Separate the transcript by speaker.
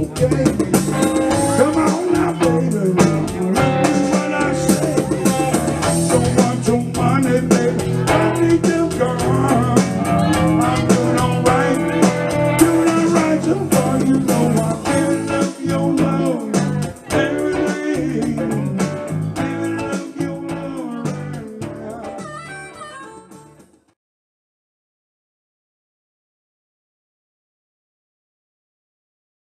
Speaker 1: okay.